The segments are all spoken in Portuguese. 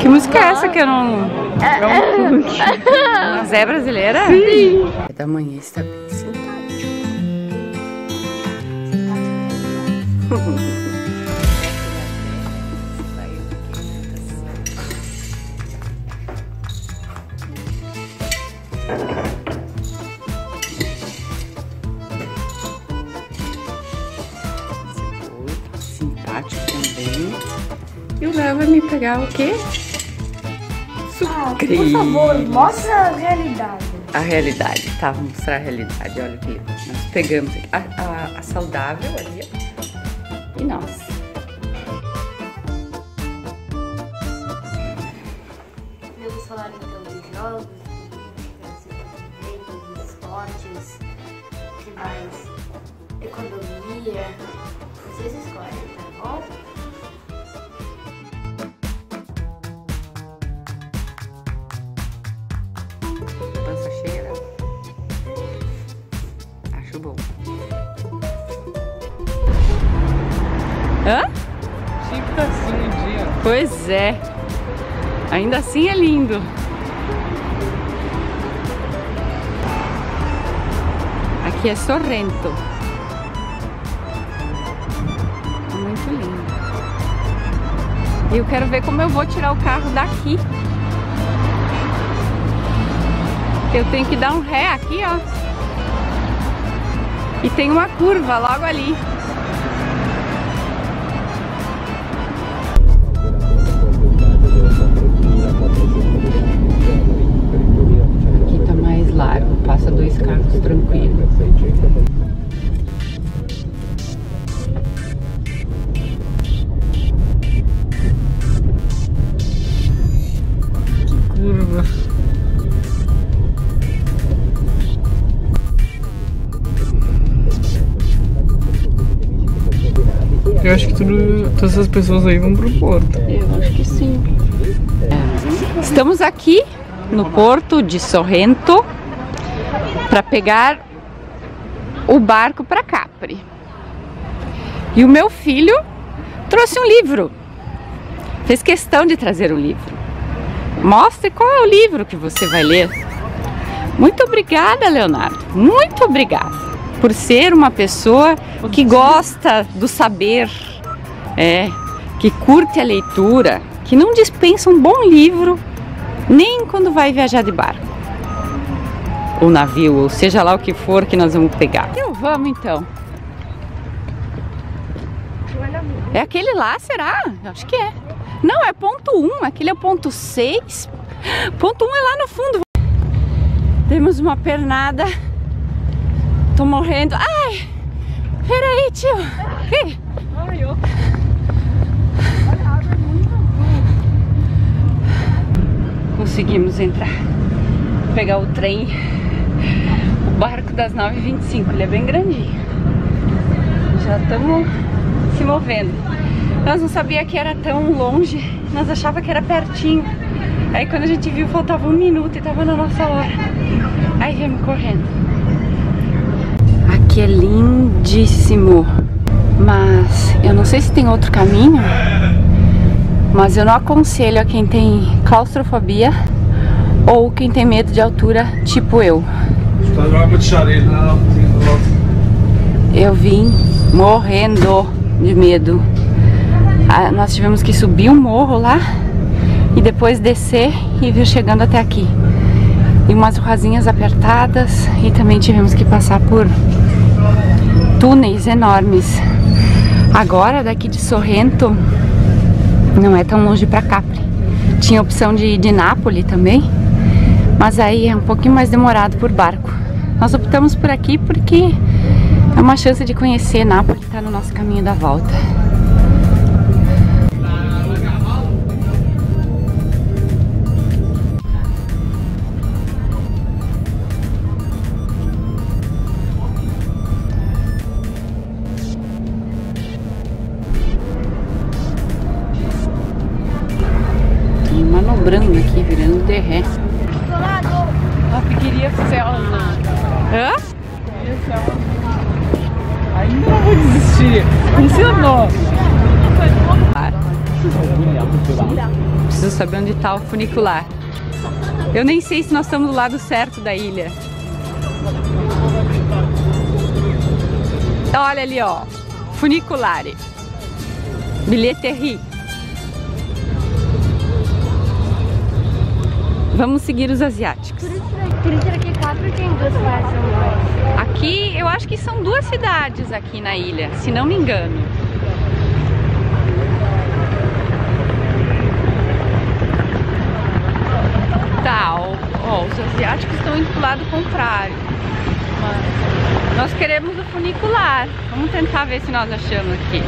Que música é essa que eu não. Mas é brasileira? Sim. É da manhã está bem simpático. Simpático também. E o Léo vai me pegar o quê? Ah, por favor, mostra a realidade. A realidade, tá? Vou mostrar a realidade. Olha o que nós pegamos aqui. A, a- a saudável ali. E nós. Vamos falar então de jogos, de livros, de esportes, que mais? Economia. Vocês escolhem, tá bom? Hã? Estar assim um dia. Pois é. Ainda assim é lindo. Aqui é Sorrento. É Muito lindo. E eu quero ver como eu vou tirar o carro daqui. Eu tenho que dar um ré aqui, ó. E tem uma curva logo ali. Eu acho que todas essas pessoas aí vão pro porto. Eu acho que sim. Estamos aqui no porto de Sorrento para pegar o barco para Capri. E o meu filho trouxe um livro. Fez questão de trazer um livro. Mostre qual é o livro que você vai ler. Muito obrigada, Leonardo. Muito obrigada por ser uma pessoa que gosta do saber, é, que curte a leitura, que não dispensa um bom livro nem quando vai viajar de barco. Ou navio, ou seja lá o que for que nós vamos pegar. Então vamos então. É aquele lá, será? Acho que é. Não, é ponto 1, um, aquele é o ponto 6. Ponto 1 um é lá no fundo. Temos uma pernada. Tô morrendo. Ai! Peraí, tio. Conseguimos entrar. Pegar o trem. O barco das 9h25. Ele é bem grandinho. Já estamos se movendo. Nós não sabia que era tão longe. Nós achava que era pertinho. Aí quando a gente viu faltava um minuto e tava na nossa hora. Aí viemos correndo. Aqui é lindíssimo. Mas eu não sei se tem outro caminho. Mas eu não aconselho a quem tem claustrofobia ou quem tem medo de altura, tipo eu. Eu vim morrendo de medo. Ah, nós tivemos que subir um morro lá e depois descer e vir chegando até aqui. E umas ruazinhas apertadas e também tivemos que passar por túneis enormes. Agora daqui de Sorrento não é tão longe para Capri. Tinha opção de ir de Nápoles também, mas aí é um pouquinho mais demorado por barco. Nós optamos por aqui porque é uma chance de conhecer Nápoles, está no nosso caminho da volta. Tô manobrando aqui, virando de ré. Ah, queria selva. Hã? Queria selva. Ainda não vou desistir. Funcionou. Preciso saber onde está o funicular. Eu nem sei se nós estamos do lado certo da ilha. Olha ali, ó. Funiculare. Bilheterie. Vamos seguir os asiáticos. Aqui, eu acho que são duas cidades aqui na ilha, se não me engano. Tá, ó, ó, os asiáticos estão indo pro lado contrário. Mas nós queremos o funicular. Vamos tentar ver se nós achamos aqui.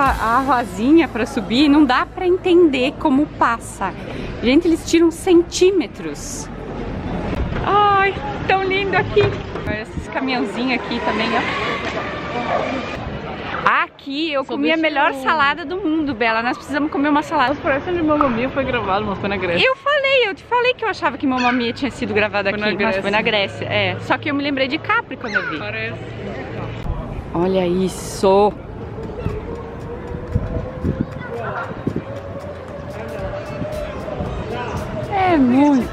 A rosinha para subir? Não dá para entender como passa. Gente, eles tiram centímetros. Ai, tão lindo aqui. Olha esses caminhãozinhos aqui também, ó. Aqui eu comi a melhor salada do mundo, Bela. Nós precisamos comer uma salada. Mas parece onde Mamma Mia foi gravado, mas foi na Grécia. Eu falei, eu te falei que eu achava que Mamma Mia tinha sido gravada aqui, mas foi na Grécia. É, só que eu me lembrei de Capri quando eu vi. Parece. Olha isso! É muito.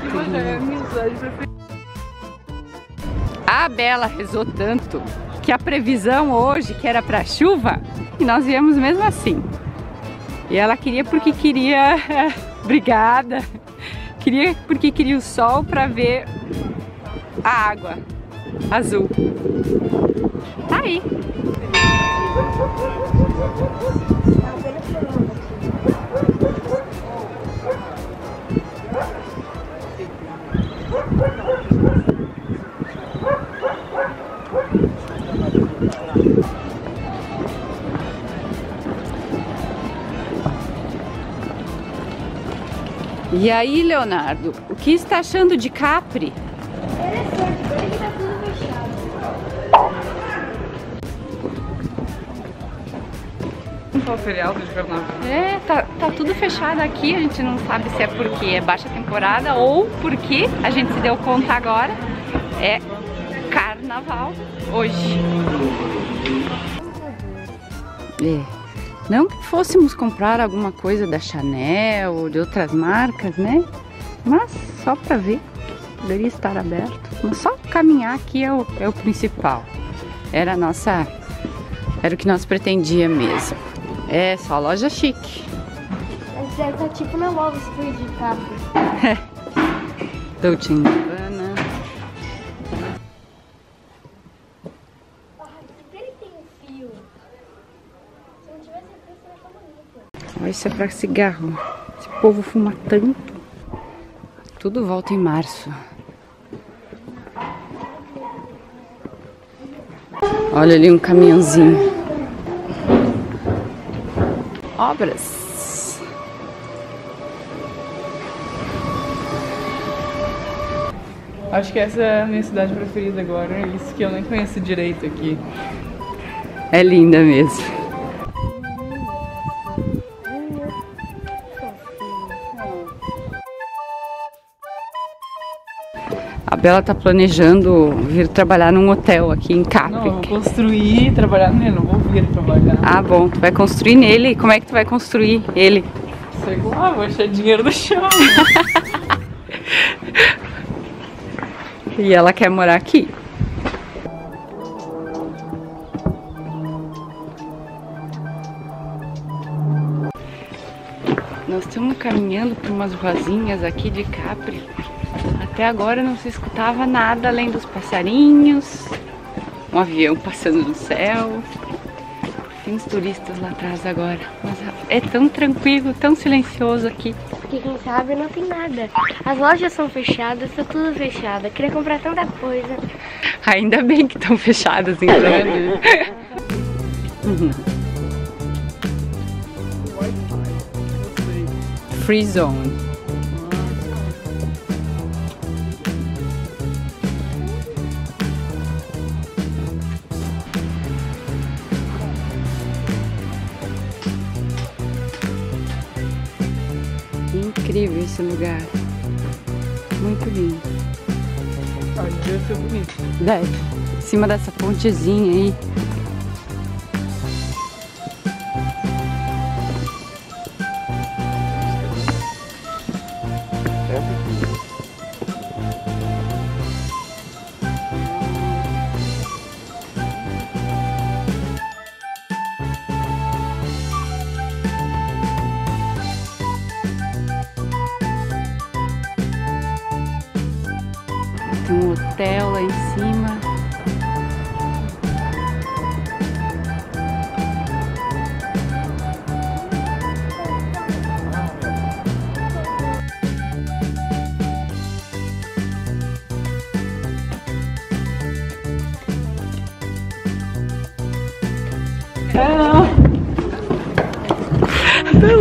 A Bela rezou tanto que a previsão hoje, que era para chuva, e nós viemos mesmo assim. E ela queria porque queria, obrigada, queria porque queria o sol para ver a água azul. Tá aí. E aí, Leonardo, o que está achando de Capri? Interessante, agora que tá tudo fechado. Não foi feriado de carnaval. É, tá, tá tudo fechado aqui, a gente não sabe se é porque é baixa temporada ou porque a gente se deu conta agora é carnaval hoje. É. Não que fôssemos comprar alguma coisa da Chanel ou de outras marcas, né? Mas só pra ver, poderia estar aberto. Mas só caminhar aqui é o, é o principal. Era a nossa. Era o que nós pretendia mesmo. É, só loja chique. Mas deve tá tipo na Wall Street Capri. Dolce isso é pra cigarro. Esse povo fuma tanto. Tudo volta em março. Olha ali um caminhãozinho. Obras. Acho que essa é a minha cidade preferida agora. é Isso que eu nem conheço direito aqui. É linda mesmo. A Bela tá planejando vir trabalhar num hotel aqui em Não, Capri. vou construir e trabalhar nele, não vou vir trabalhar. Ah, bom, tu vai construir nele. Como é que tu vai construir ele? Sei lá, vou achar dinheiro no chão. E ela quer morar aqui. Nós estamos caminhando por umas ruazinhas aqui de Capri. Até agora não se escutava nada além dos passarinhos, um avião passando no céu. Tem uns turistas lá atrás agora, mas é tão tranquilo, tão silencioso aqui. Porque quem sabe não tem nada. As lojas são fechadas, tá tudo fechado. Eu queria comprar tanta coisa. Ainda bem que estão fechadas então. né? Free zone. Incrível esse lugar. Muito lindo. Ah, devia ser bonito. Deve. Em cima dessa pontezinha aí.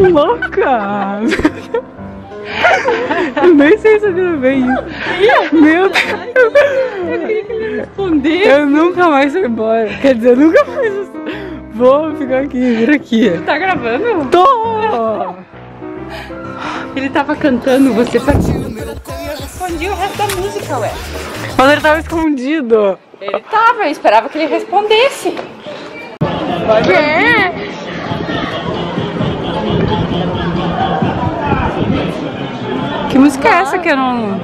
Louca! Eu nem sei se eu bem isso. Meu Deus! Responder. Eu nunca mais vou embora. Quer dizer, eu nunca mais vou ficar aqui, vir aqui. Tá gravando? Tô! Ele tava cantando, você. Eu respondi o resto da música, ué. Mas ele tava escondido. Ele tava, eu esperava que ele respondesse. Vai ver. Que música é essa que eu não.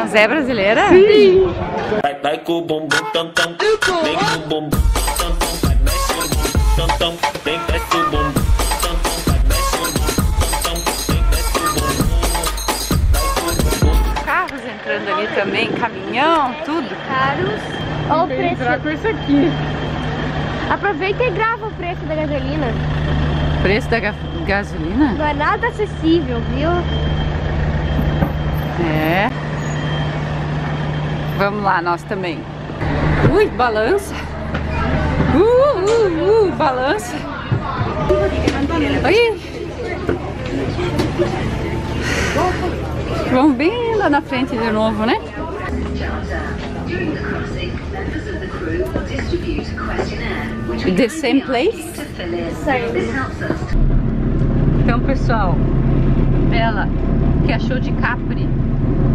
Mas é brasileira? Vai, vai com o bumbum tam tam. Vem com o bumbum tam tam. Vai, mexe o bumbum tam tam. Vem, desce o bumbum tam tam. Vai, mexe o bumbum tam tam. Vem, desce o bumbum. Vai com o bumbum. Carros entrando ali também, caminhão, tudo. Caros. Olha o preço. entrar com isso aqui. Aproveita e grava o preço da gasolina. Preço da ga- gasolina? Não é nada acessível, viu? É. Vamos lá, nós também. Ui, balança. Uh, uh, uh, balança. Oi. Vamos bem lá na frente de novo, né? The same place? Então, pessoal, Bela, que achou de Capri?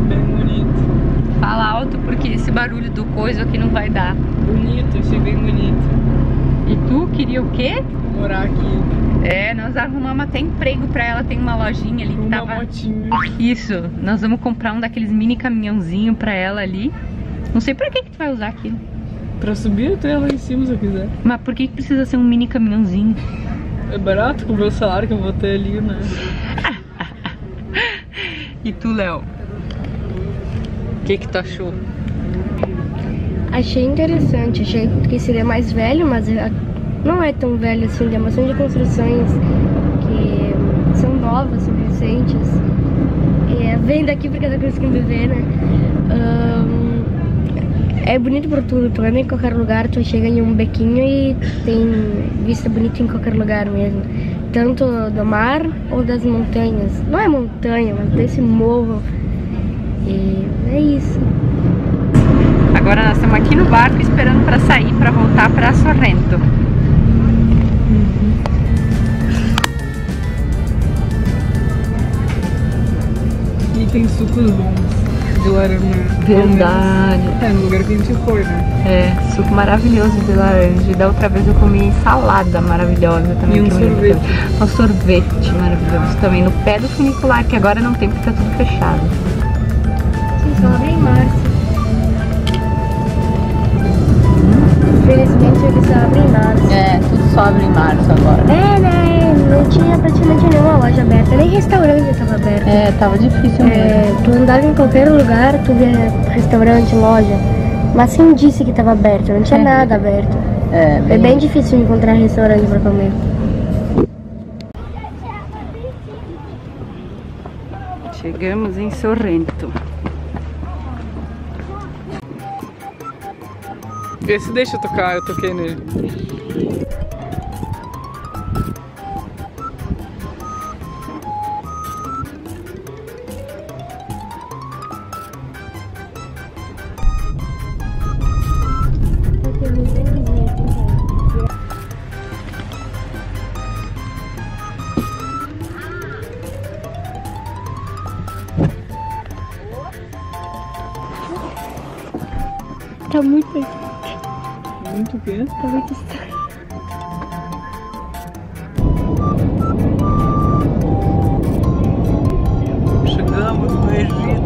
Bem bonito. Fala alto porque esse barulho do coisa aqui não vai dar. Bonito, achei bem bonito. E tu queria o quê? Morar aqui É, nós arrumamos até emprego pra ela, tem uma lojinha ali que uma tava. motinha. Isso, nós vamos comprar um daqueles mini caminhãozinho pra ela ali. Não sei pra que que tu vai usar aquilo. Pra subir até lá em cima se eu quiser. Mas por que que precisa ser um mini caminhãozinho? É barato com o meu salário que eu vou ter ali, né? E tu, Léo? O que que tu achou? Achei interessante, achei que seria mais velho, mas é- não é tão velho assim, tem bastante construções que são novas, são recentes. E é, vem daqui porque tá conseguindo ver, né? Ahn, é bonito por tudo, tu anda em qualquer lugar, tu chega em um bequinho e tem vista bonita em qualquer lugar mesmo. Tanto do mar ou das montanhas. Não é montanha, mas desse morro. E é isso. Agora nós estamos aqui no barco esperando para sair para voltar para Sorrento. E tem sucos bons de laranja. Verdade. É, no lugar que a gente foi, né? É, suco maravilhoso de laranja. E da outra vez eu comi salada maravilhosa também. E um sorvete. Um sorvete maravilhoso também no pé do funicular, que agora não tem porque tá tudo fechado. Estava aberto. É, tava difícil mesmo. É, tu andava em qualquer lugar, tu via restaurante, loja. Mas quem disse que estava aberto? Não tinha É. nada aberto. É, É bem difícil encontrar restaurante para comer. Chegamos em Sorrento. Esse deixa eu tocar, eu toquei nele. Muito o quê? tá muito estranho. Chegamos no Egito.